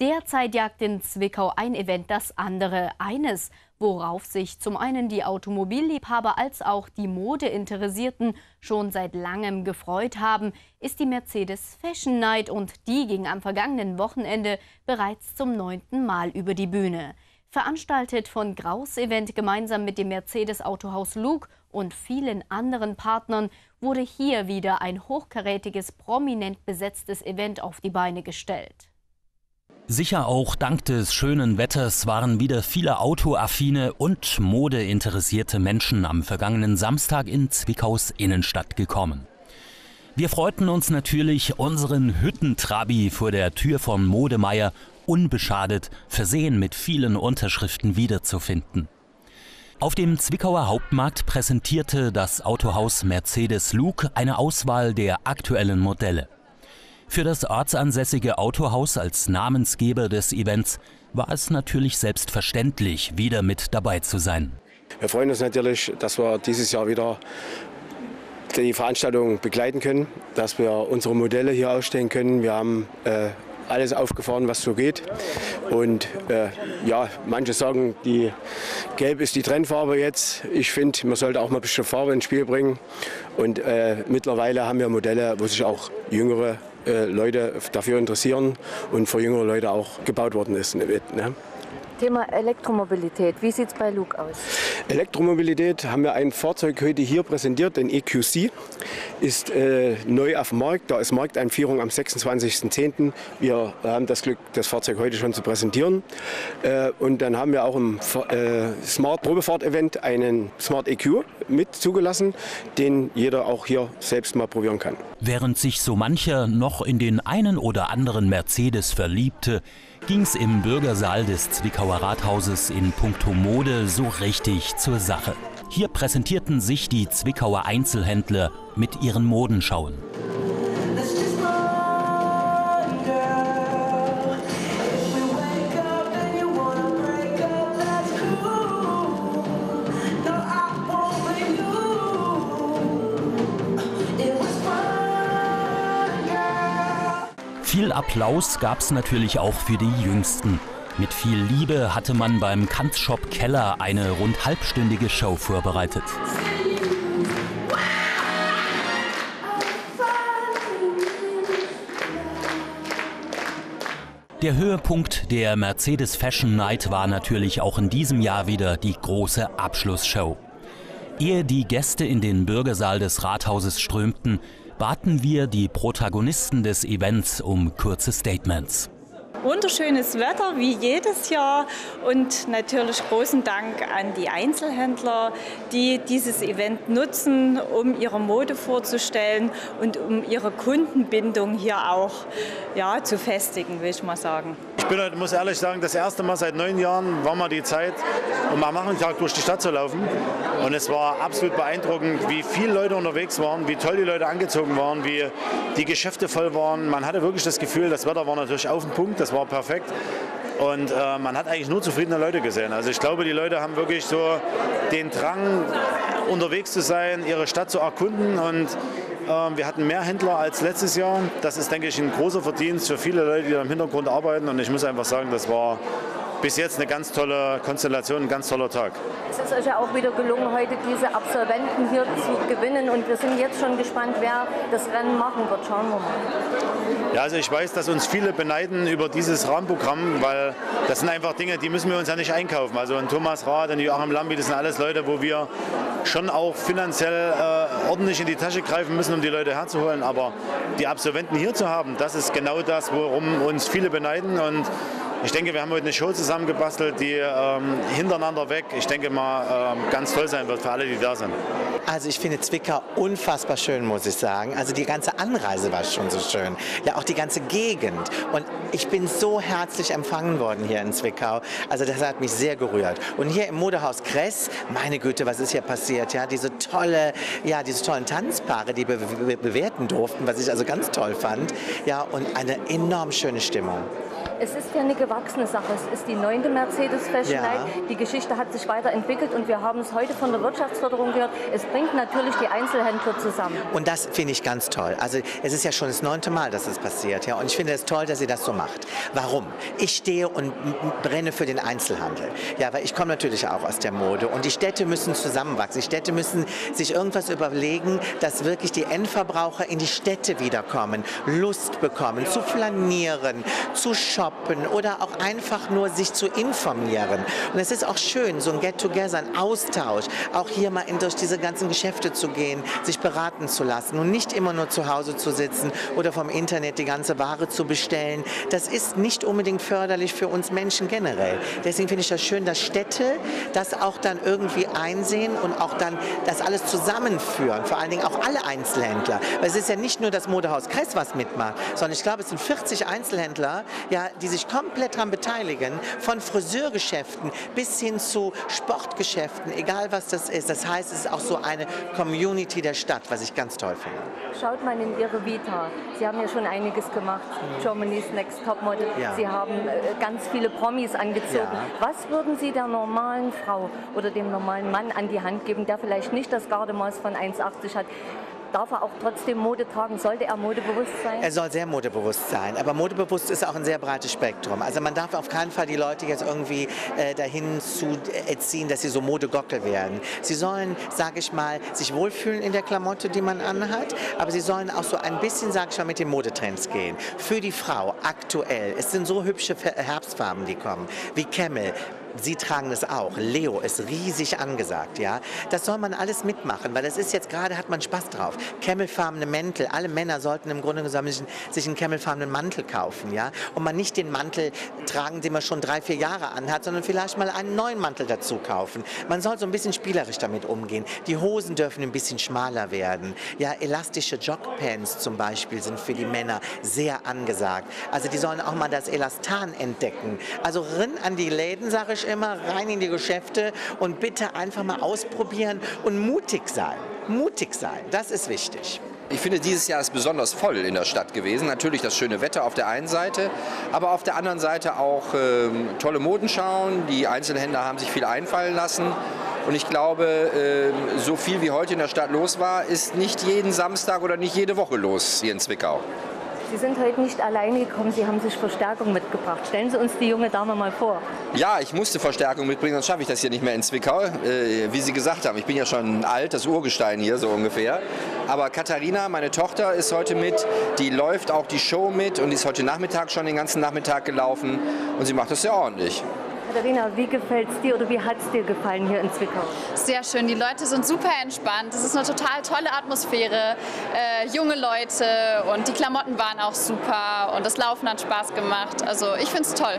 Derzeit jagt in Zwickau ein Event das andere. Eines, worauf sich zum einen die Automobillliebhaber als auch die Modeinteressierten schon seit langem gefreut haben, ist die Mercedes Fashion Night und die ging am vergangenen Wochenende bereits zum neunten Mal über die Bühne. Veranstaltet von Graus Event gemeinsam mit dem Mercedes Autohaus Luke und vielen anderen Partnern wurde hier wieder ein hochkarätiges, prominent besetztes Event auf die Beine gestellt. Sicher auch dank des schönen Wetters waren wieder viele autoaffine und modeinteressierte Menschen am vergangenen Samstag in Zwickaus Innenstadt gekommen. Wir freuten uns natürlich, unseren Hüttentrabi vor der Tür von Modemeier unbeschadet, versehen mit vielen Unterschriften wiederzufinden. Auf dem Zwickauer Hauptmarkt präsentierte das Autohaus Mercedes Luke eine Auswahl der aktuellen Modelle. Für das ortsansässige Autohaus als Namensgeber des Events war es natürlich selbstverständlich, wieder mit dabei zu sein. Wir freuen uns natürlich, dass wir dieses Jahr wieder die Veranstaltung begleiten können, dass wir unsere Modelle hier ausstellen können. Wir haben äh, alles aufgefahren, was so geht. Und äh, ja, manche sagen, die Gelb ist die Trendfarbe jetzt. Ich finde, man sollte auch mal ein bisschen Farbe ins Spiel bringen. Und äh, mittlerweile haben wir Modelle, wo sich auch jüngere Leute dafür interessieren und für jüngere Leute auch gebaut worden ist. Ne? Thema Elektromobilität, wie sieht es bei Luke aus? Elektromobilität haben wir ein Fahrzeug heute hier präsentiert, den EQC, ist äh, neu auf dem Markt, da ist Markteinführung am 26.10. Wir haben das Glück, das Fahrzeug heute schon zu präsentieren. Äh, und dann haben wir auch im äh, Smart Probefahrt Event einen Smart EQ mit zugelassen, den jeder auch hier selbst mal probieren kann. Während sich so mancher noch in den einen oder anderen Mercedes verliebte, ging's im Bürgersaal des Zwickauer Rathauses in puncto Mode so richtig zur Sache. Hier präsentierten sich die Zwickauer Einzelhändler mit ihren Modenschauen. Viel Applaus gab es natürlich auch für die Jüngsten. Mit viel Liebe hatte man beim Kantshop Keller eine rund halbstündige Show vorbereitet. Der Höhepunkt der Mercedes Fashion Night war natürlich auch in diesem Jahr wieder die große Abschlussshow. Ehe die Gäste in den Bürgersaal des Rathauses strömten, baten wir die Protagonisten des Events um kurze Statements. Wunderschönes Wetter wie jedes Jahr und natürlich großen Dank an die Einzelhändler, die dieses Event nutzen, um ihre Mode vorzustellen und um ihre Kundenbindung hier auch ja, zu festigen, will ich mal sagen. Ich bin heute, muss ehrlich sagen, das erste Mal seit neun Jahren war mal die Zeit, um am Nachmittag durch die Stadt zu laufen. Und es war absolut beeindruckend, wie viele Leute unterwegs waren, wie toll die Leute angezogen waren, wie die Geschäfte voll waren. Man hatte wirklich das Gefühl, das Wetter war natürlich auf dem Punkt, das war perfekt. Und äh, man hat eigentlich nur zufriedene Leute gesehen. Also ich glaube, die Leute haben wirklich so den Drang, unterwegs zu sein, ihre Stadt zu erkunden. Und äh, wir hatten mehr Händler als letztes Jahr. Das ist, denke ich, ein großer Verdienst für viele Leute, die da im Hintergrund arbeiten. Und ich muss einfach sagen, das war bis jetzt eine ganz tolle Konstellation, ein ganz toller Tag. Es ist euch ja auch wieder gelungen, heute diese Absolventen hier zu gewinnen und wir sind jetzt schon gespannt, wer das Rennen machen wird. Schauen wir mal. Ja, also ich weiß, dass uns viele beneiden über dieses Rahmenprogramm, weil das sind einfach Dinge, die müssen wir uns ja nicht einkaufen. Also ein Thomas Rath, ein Joachim Lambi, das sind alles Leute, wo wir schon auch finanziell äh, ordentlich in die Tasche greifen müssen, um die Leute herzuholen. Aber die Absolventen hier zu haben, das ist genau das, worum uns viele beneiden und ich denke, wir haben heute eine Show zusammengebastelt, die ähm, hintereinander weg, ich denke mal, ähm, ganz toll sein wird für alle, die da sind. Also ich finde Zwickau unfassbar schön, muss ich sagen. Also die ganze Anreise war schon so schön. Ja, auch die ganze Gegend. Und ich bin so herzlich empfangen worden hier in Zwickau. Also das hat mich sehr gerührt. Und hier im Modehaus Kress, meine Güte, was ist hier passiert? Ja, diese tolle, ja, diese tollen Tanzpaare, die wir bewerten durften, was ich also ganz toll fand. Ja, und eine enorm schöne Stimmung. Es ist ja eine gewachsene Sache. Es ist die neunte Mercedes Fashion ja. Night. Die Geschichte hat sich weiterentwickelt und wir haben es heute von der Wirtschaftsförderung gehört. Es bringt natürlich die Einzelhändler zusammen. Und das finde ich ganz toll. Also es ist ja schon das neunte Mal, dass das passiert. Ja? Und ich finde es toll, dass sie das so macht. Warum? Ich stehe und brenne für den Einzelhandel. Ja, weil ich komme natürlich auch aus der Mode. Und die Städte müssen zusammenwachsen. Die Städte müssen sich irgendwas überlegen, dass wirklich die Endverbraucher in die Städte wiederkommen, Lust bekommen, zu flanieren, zu shoppen shoppen oder auch einfach nur sich zu informieren. Und es ist auch schön, so ein Get-Together, ein Austausch, auch hier mal in, durch diese ganzen Geschäfte zu gehen, sich beraten zu lassen und nicht immer nur zu Hause zu sitzen oder vom Internet die ganze Ware zu bestellen. Das ist nicht unbedingt förderlich für uns Menschen generell. Deswegen finde ich das schön, dass Städte das auch dann irgendwie einsehen und auch dann das alles zusammenführen. Vor allen Dingen auch alle Einzelhändler. Weil es ist ja nicht nur das Modehaus Kress, was mitmacht, sondern ich glaube, es sind 40 Einzelhändler, ja, die sich komplett daran beteiligen, von Friseurgeschäften bis hin zu Sportgeschäften, egal was das ist. Das heißt, es ist auch so eine Community der Stadt, was ich ganz toll finde. Schaut mal in Ihre Vita. Sie haben ja schon einiges gemacht. Mhm. Germany's Next Topmodel. Ja. Sie haben äh, ganz viele Promis angezogen. Ja. Was würden Sie der normalen Frau oder dem normalen Mann an die Hand geben, der vielleicht nicht das Gardemaß von 1,80 hat? Darf er auch trotzdem Mode tragen? Sollte er modebewusst sein? Er soll sehr modebewusst sein. Aber modebewusst ist auch ein sehr breites Spektrum. Also man darf auf keinen Fall die Leute jetzt irgendwie äh, dahin zu erziehen, dass sie so Modegockel werden. Sie sollen, sage ich mal, sich wohlfühlen in der Klamotte, die man anhat. Aber sie sollen auch so ein bisschen, sage ich mal, mit den Modetrends gehen. Für die Frau aktuell. Es sind so hübsche Herbstfarben, die kommen. Wie Camel, Sie tragen es auch. Leo ist riesig angesagt, ja. Das soll man alles mitmachen, weil das ist jetzt gerade, hat man Spaß drauf. Camelfarbene Mäntel. Alle Männer sollten im Grunde genommen sich einen camelfarbenen Mantel kaufen, ja. Und man nicht den Mantel tragen, den man schon drei, vier Jahre anhat, sondern vielleicht mal einen neuen Mantel dazu kaufen. Man soll so ein bisschen spielerisch damit umgehen. Die Hosen dürfen ein bisschen schmaler werden. Ja, elastische Jogpants zum Beispiel sind für die Männer sehr angesagt. Also die sollen auch mal das Elastan entdecken. Also rin an die Läden, sage ich ich immer, rein in die Geschäfte und bitte einfach mal ausprobieren und mutig sein. Mutig sein, das ist wichtig. Ich finde, dieses Jahr ist besonders voll in der Stadt gewesen. Natürlich das schöne Wetter auf der einen Seite, aber auf der anderen Seite auch äh, tolle Modenschauen. Die Einzelhändler haben sich viel einfallen lassen. Und ich glaube, äh, so viel wie heute in der Stadt los war, ist nicht jeden Samstag oder nicht jede Woche los hier in Zwickau. Sie sind heute nicht alleine gekommen, Sie haben sich Verstärkung mitgebracht. Stellen Sie uns die junge Dame mal vor. Ja, ich musste Verstärkung mitbringen, sonst schaffe ich das hier nicht mehr in Zwickau. Äh, wie Sie gesagt haben, ich bin ja schon alt, das Urgestein hier so ungefähr. Aber Katharina, meine Tochter, ist heute mit. Die läuft auch die Show mit und ist heute Nachmittag schon den ganzen Nachmittag gelaufen. Und sie macht das sehr ordentlich. Katharina, wie gefällt es dir oder wie hat es dir gefallen hier in Zwickau? Sehr schön. Die Leute sind super entspannt. Es ist eine total tolle Atmosphäre. Äh, junge Leute und die Klamotten waren auch super und das Laufen hat Spaß gemacht. Also ich finde es toll.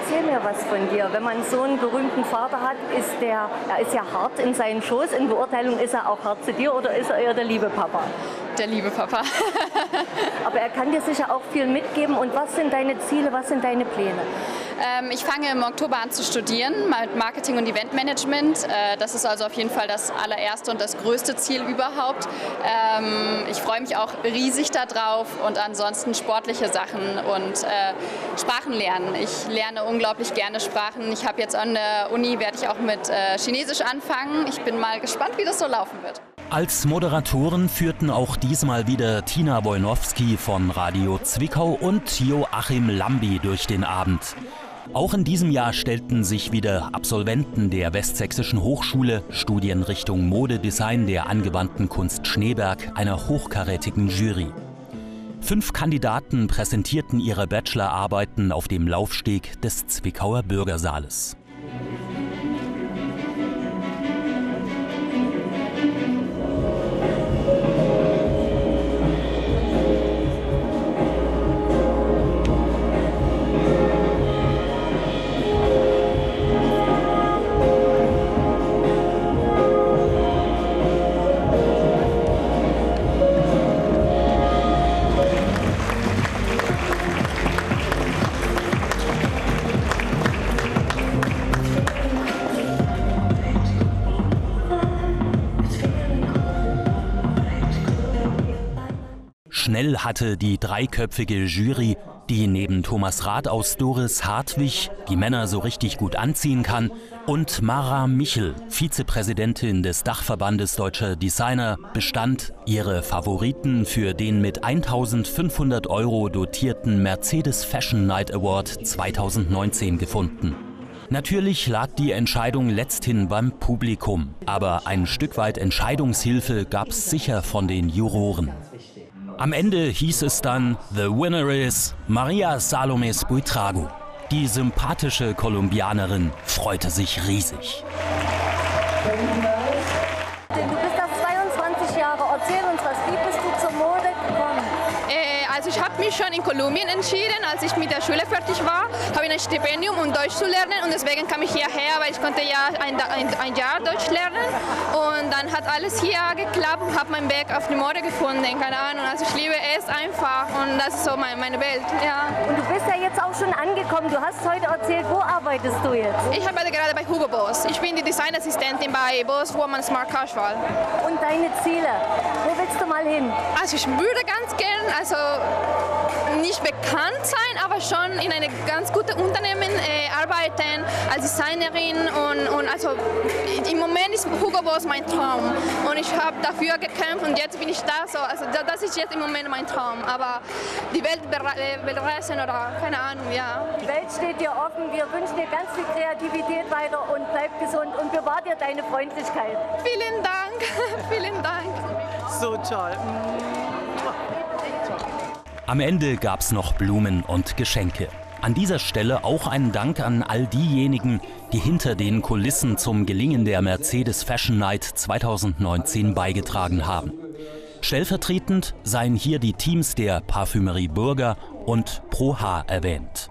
Erzähl mir was von dir. Wenn man so einen berühmten Vater hat, ist der, er ist ja hart in seinen Schoß. In Beurteilung ist er auch hart zu dir oder ist er eher der liebe Papa? Der liebe Papa. Aber er kann dir sicher auch viel mitgeben. Und was sind deine Ziele, was sind deine Pläne? Ähm, ich fange im Oktober an zu studieren, mit Marketing und Eventmanagement. Äh, das ist also auf jeden Fall das allererste und das größte Ziel überhaupt. Ähm, ich freue mich auch riesig darauf und ansonsten sportliche Sachen und äh, Sprachen lernen. Ich lerne unglaublich gerne Sprachen. Ich habe jetzt an der Uni, werde ich auch mit äh, Chinesisch anfangen. Ich bin mal gespannt, wie das so laufen wird. Als Moderatoren führten auch diesmal wieder Tina Wojnowski von Radio Zwickau und Joachim Lambi durch den Abend. Auch in diesem Jahr stellten sich wieder Absolventen der Westsächsischen Hochschule Studienrichtung Modedesign der angewandten Kunst Schneeberg einer hochkarätigen Jury. Fünf Kandidaten präsentierten ihre Bachelorarbeiten auf dem Laufsteg des Zwickauer Bürgersaales. Schnell hatte die dreiköpfige Jury die neben Thomas Rath aus Doris Hartwig die Männer so richtig gut anziehen kann und Mara Michel, Vizepräsidentin des Dachverbandes Deutscher Designer, bestand, ihre Favoriten für den mit 1500 Euro dotierten Mercedes Fashion Night Award 2019 gefunden. Natürlich lag die Entscheidung letzthin beim Publikum, aber ein Stück weit Entscheidungshilfe gab es sicher von den Juroren. Am Ende hieß es dann, The winner is Maria Salomes Buitrago. Die sympathische Kolumbianerin freute sich riesig. Habe mich schon in Kolumbien entschieden, als ich mit der Schule fertig war, habe ich ein Stipendium, um Deutsch zu lernen. Und deswegen kam ich hierher, weil ich konnte ja ein, ein, ein Jahr Deutsch lernen. Und dann hat alles hier geklappt, habe meinen Weg auf die Mode gefunden, keine Ahnung, also ich liebe es einfach. Und das ist so meine, meine Welt, ja. Und du bist ja jetzt auch schon angekommen, du hast heute erzählt, wo arbeitest du jetzt? Ich arbeite gerade bei Hugo Boss, ich bin die Designassistentin bei Boss Woman Smart Casual. Und deine Ziele, wo willst du mal hin? Also ich würde ganz gern, also nicht bekannt sein, aber schon in einem ganz guten Unternehmen äh, arbeiten als Designerin und, und, also im Moment ist Hugo Boss mein Traum und ich habe dafür gekämpft und jetzt bin ich da so, also das ist jetzt im Moment mein Traum, aber die Welt bereisen äh, oder keine Ahnung, ja. Die Welt steht dir offen, wir wünschen dir ganz viel Kreativität weiter und bleib gesund und bewahr dir deine Freundlichkeit. Vielen Dank, vielen Dank. So toll. Am Ende gab es noch Blumen und Geschenke. An dieser Stelle auch ein Dank an all diejenigen, die hinter den Kulissen zum Gelingen der Mercedes Fashion Night 2019 beigetragen haben. Stellvertretend seien hier die Teams der Parfümerie Burger und Pro H erwähnt.